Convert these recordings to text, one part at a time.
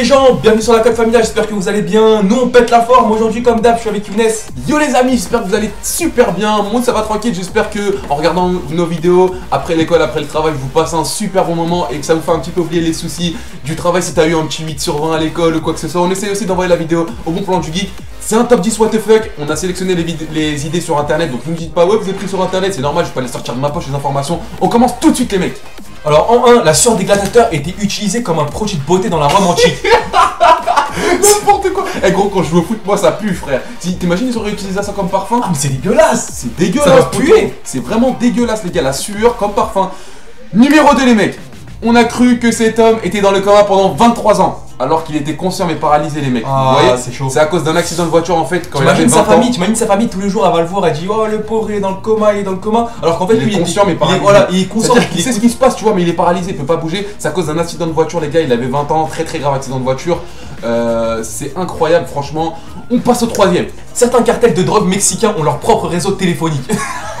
les gens, bienvenue sur la Code Familiale, j'espère que vous allez bien. Nous on pète la forme, aujourd'hui comme d'hab je suis avec Younes. Yo les amis, j'espère que vous allez super bien. Moi ça va tranquille, j'espère que en regardant nos vidéos après l'école, après le travail, vous passez un super bon moment et que ça vous fait un petit peu oublier les soucis du travail si t'as eu un petit 8 sur 20 à l'école ou quoi que ce soit. On essaie aussi d'envoyer la vidéo au bon plan du geek. C'est un top 10 what the fuck, on a sélectionné les, les idées sur internet, donc ne me dites pas ouais vous êtes pris sur internet, c'est normal, je peux aller sortir de ma poche les informations. On commence tout de suite les mecs. Alors en 1, la sueur des gladiateurs était utilisée comme un produit de beauté dans la Rome antique. N'importe quoi Eh gros, quand je joue au foot, moi ça pue frère. T'imagines ils auraient utilisé ça comme parfum? Ah mais c'est dégueulasse C'est dégueulasse Ça va puer. C'est vraiment dégueulasse les gars, la sueur comme parfum. Numéro 2 les mecs On a cru que cet homme était dans le coma pendant 23 ans. Alors qu'il était conscient mais paralysé les mecs. Ah, Vous voyez c'est chaud. C'est à cause d'un accident de voiture en fait quand il avait T'imagines 20 sa ans. famille, t'imagines sa famille tous les jours elle va le voir, elle dit oh le pauvre il est dans le coma, il est dans le coma. Alors qu'en fait Il lui est conscient mais il est, paralysé. voilà, il est conscient, il sait ce qui se passe, tu vois, mais il est paralysé, il peut pas bouger. C'est à cause d'un accident de voiture, les gars. Il avait 20 ans, très très grave accident de voiture. Euh, c'est incroyable, franchement. On passe au troisième. Certains cartels de drogue mexicains ont leur propre réseau téléphonique.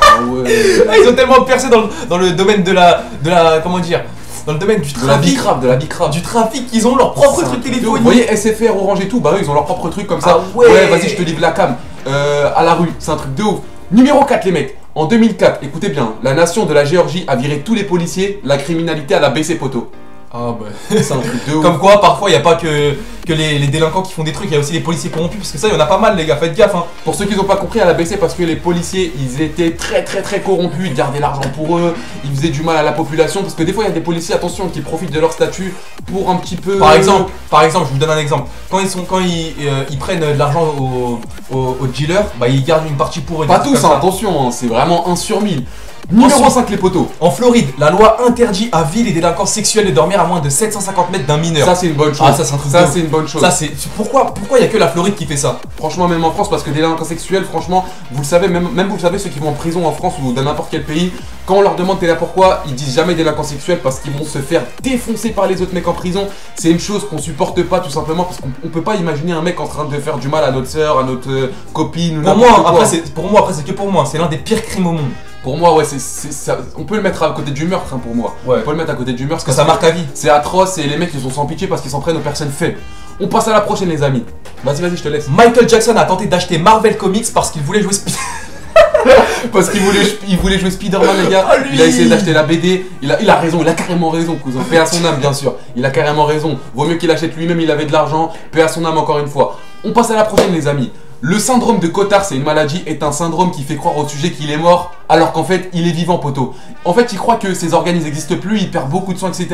Ah ouais. Ils ont tellement percé dans le, dans le domaine de la, de la, comment dire, dans le domaine du De la trafic, bicrave, de la bicrave. du trafic, ils ont leur propre truc de téléphonique. Vous voyez SFR, Orange et tout, bah eux ils ont leur propre truc comme ça. Ah ouais. vas-y, je te livre la cam. Euh, à la rue, c'est un truc de ouf. Numéro 4, les mecs. En 2004, écoutez bien, la nation de la Géorgie a viré tous les policiers, la criminalité elle a baissé poteau. Ah bah. C'est un truc de ouf. Comme quoi, parfois, il n'y a pas que, que les, les délinquants qui font des trucs, il y a aussi les policiers corrompus, parce que ça, il y en a pas mal, les gars, faites gaffe. Hein. Pour ceux qui n'ont pas compris, elle a baissé parce que les policiers, ils étaient très très très corrompus, ils gardaient l'argent pour eux, ils faisaient du mal à la population, parce que des fois il y a des policiers, attention, qui profitent de leur statut pour un petit peu... Par exemple, par exemple, je vous donne un exemple. Quand ils sont, quand ils, euh, ils prennent de l'argent aux au, au dealers, bah ils gardent une partie pour eux. Pas tous, hein, attention, hein, c'est vraiment 1 sur 1000. Numéro Ensuite- 5 les poteaux. En Floride, la loi interdit à vie les délinquants sexuels de dormir à moins de 750 mètres d'un mineur. Ça c'est une bonne chose. Ah, ça, c'est un truc Ça c'est une bonne chose. Ça, c'est pourquoi pourquoi il y a que la Floride qui fait ça? Franchement, même en France, parce que délinquants sexuels, franchement, vous le savez, même, même vous le savez, ceux qui vont en prison en France ou dans n'importe quel pays, quand on leur demande t'es là pourquoi, ils disent jamais délinquants sexuels parce qu'ils vont se faire défoncer par les autres mecs en prison. C'est une chose qu'on supporte pas tout simplement parce qu'on on peut pas imaginer un mec en train de faire du mal à notre soeur, à notre euh, copine. ou Pour moi, quoi. après c'est pour moi, après c'est que pour moi, c'est l'un des pires crimes au monde. Pour moi, ouais, c'est, c'est- ça- on peut le mettre à côté du meurtre hein, pour moi. Ouais. On peut le mettre à côté du meurtre Parce que ça marque à vie. C'est atroce et les mecs ils sont sans pitié parce qu'ils s'en prennent aux personnes faibles. On passe à la prochaine, les amis. Vas-y, vas-y, je te laisse. Michael Jackson a tenté d'acheter Marvel Comics parce qu'il voulait jouer Sp- Parce qu'il voulait, il voulait jouer Spider-Man, les gars. Ah, il a essayé d'acheter la BD. Il a, il a raison, il a carrément raison, cousin. Paix à son âme, bien sûr. Il a carrément raison. Vaut mieux qu'il achète lui-même, il avait de l'argent. Paix à son âme, encore une fois. On passe à la prochaine, les amis. Le syndrome de Cotard, c'est une maladie, est un syndrome qui fait croire au sujet qu'il est mort, alors qu'en fait, il est vivant, poteau. En fait, il croit que ses organes ils n'existent plus, il perd beaucoup de sang, etc.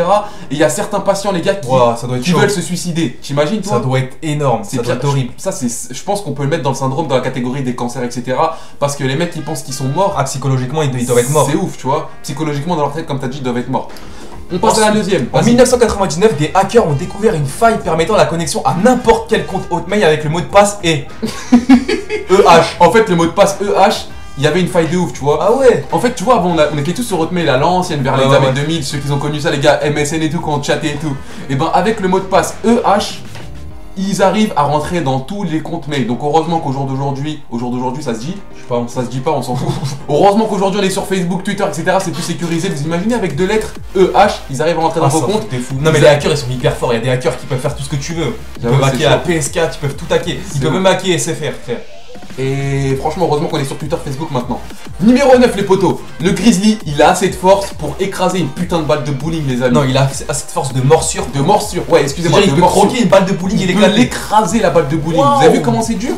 Et il y a certains patients, les gars, qui, Ouah, ça doit être qui chaud. veulent se suicider. T'imagines, toi Ça doit être énorme, c'est ça doit être horrible. Ça, c'est, je pense qu'on peut le mettre dans le syndrome, dans la catégorie des cancers, etc. Parce que les mecs, ils pensent qu'ils sont morts. Ah, psychologiquement, ils, doivent être morts. C'est ouf, tu vois. Psychologiquement, dans leur tête, comme t'as dit, ils doivent être morts. On passe à la deuxième. En Vas-y. 1999, des hackers ont découvert une faille permettant la connexion à n'importe quel compte Hotmail avec le mot de passe et EH. En fait, le mot de passe EH, il y avait une faille de ouf, tu vois. Ah ouais En fait, tu vois, avant, on, a- on était tous sur Hotmail à l'ancienne, vers les ouais, années ouais. 2000, ceux qui ont connu ça, les gars, MSN et tout, quand on chattait et tout. Et ben, avec le mot de passe EH, ils arrivent à rentrer dans tous les comptes mail. Donc, heureusement qu'au jour d'aujourd'hui, au jour d'aujourd'hui, ça se dit. Je sais pas, Ça se dit pas, on s'en fout. Heureusement qu'aujourd'hui on est sur Facebook, Twitter, etc. C'est plus sécurisé. Vous imaginez avec deux lettres EH, ils arrivent à rentrer dans Ah, vos comptes. t'es fou. Non mais les hackers ils sont hyper forts, il y a des hackers qui peuvent faire tout ce que tu veux. Ils peuvent hacker la chaud. PS4, ils peuvent tout hacker. Ils peuvent même hacker SFR, frère. Et franchement, heureusement qu'on est sur Twitter, Facebook maintenant. Numéro 9, les potos. Le Grizzly, il a assez de force pour écraser une putain de balle de bowling, les amis. Non, il a assez de force de morsure. de morsure. Ouais, excusez-moi, de il peut morsure. croquer une balle de bowling et Il peut l'éclater. l'écraser la balle de bowling. Wow. Vous avez vu comment c'est dur?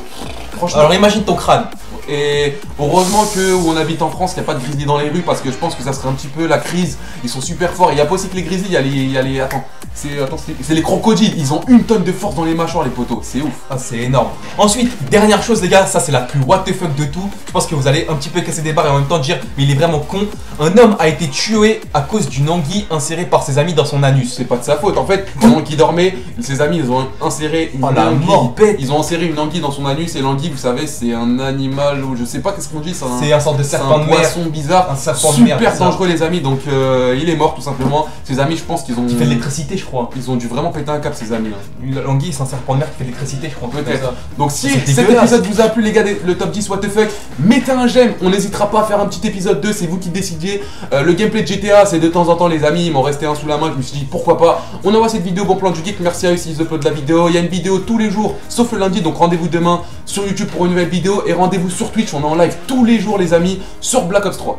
Franchement. Alors imagine ton crâne. Et heureusement que où on habite en France, il n'y a pas de grizzly dans les rues parce que je pense que ça serait un petit peu la crise. Ils sont super forts. Il n'y a pas aussi que les grizzlies, il y a les. y a les- attends, c'est attends, les crocodiles. Ils ont une tonne de force dans les mâchoires, les potos. C'est ouf. Ah, c'est énorme. Ensuite, dernière chose, les gars, ça c'est la plus what the fuck de tout. Je pense que vous allez un petit peu casser des barres et en même temps dire, mais il est vraiment con. Un homme a été tué à cause d'une anguille insérée par ses amis dans son anus. C'est pas de sa faute. En fait, pendant qu'il dormait, ses amis ils ont inséré une Oh, la anguille. mort bête. Ils ont inséré une anguille dans son anus et l'anguille, vous savez, c'est un animal ou je sais pas qu'est-ce qu'on dit, c'est un, un sorte de serpent de mer poisson bizarre. Un serpent de mer. Super c'est ça. dangereux les amis, donc euh, il est mort tout simplement. Ses amis, je pense qu'ils ont, Qui fait de l'électricité, je crois. ils ont dû vraiment péter un cap ces amis. là. L'anguille, c'est un serpent de mer qui fait de l'électricité, je crois. Peut-être. Donc si cet épisode vous a plu les gars, le top 10 what the fuck, mettez un j'aime, on n'hésitera pas à faire un petit épisode 2, c'est vous qui décidiez. Euh, le gameplay de GTA, c'est de temps en temps les amis, il m'en restait un sous la main, je me suis dit pourquoi pas. On envoie cette vidéo, bon plan du geek, merci à eux s'ils uploadent la vidéo. Il y a une vidéo tous les jours, sauf le lundi, donc rendez-vous demain sur YouTube pour une nouvelle vidéo et rendez-vous Twitch, on est en live tous les jours les amis, sur Black Ops 3.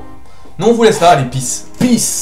Nous, on vous laisse là, allez, peace. Peace